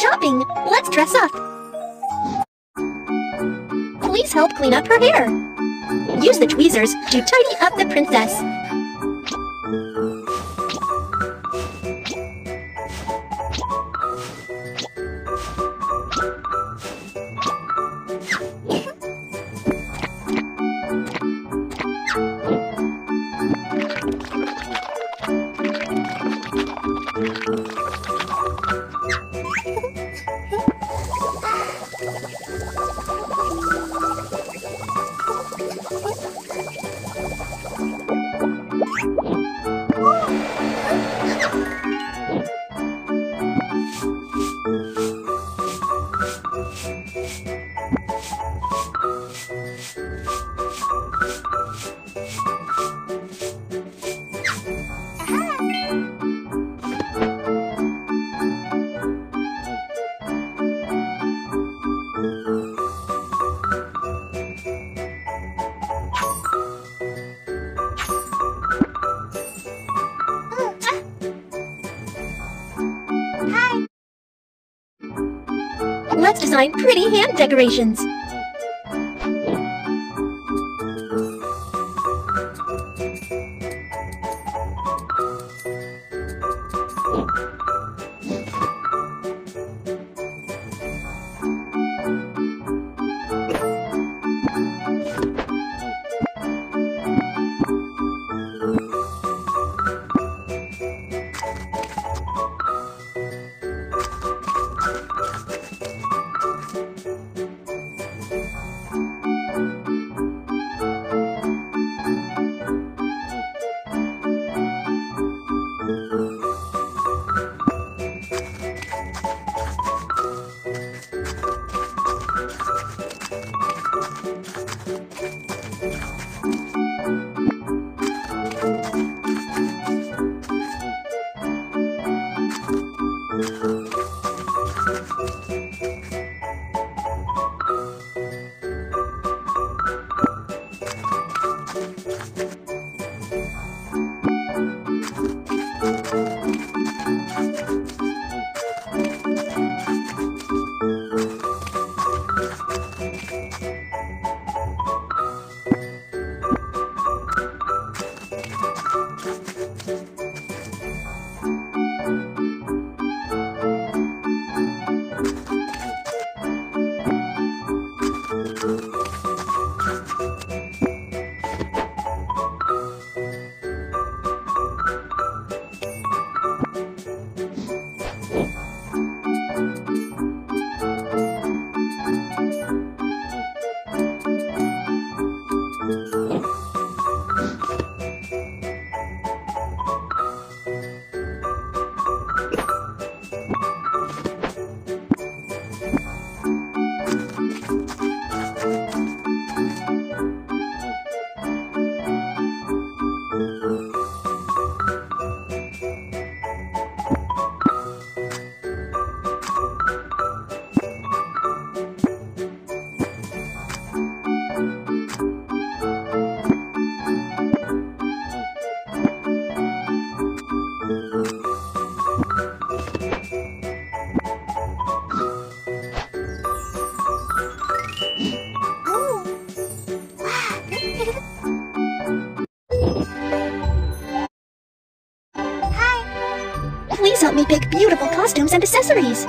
shopping! Let's dress up! Please help clean up her hair. Use the tweezers to tidy up the princess. Let's design pretty hand decorations. Costumes and accessories.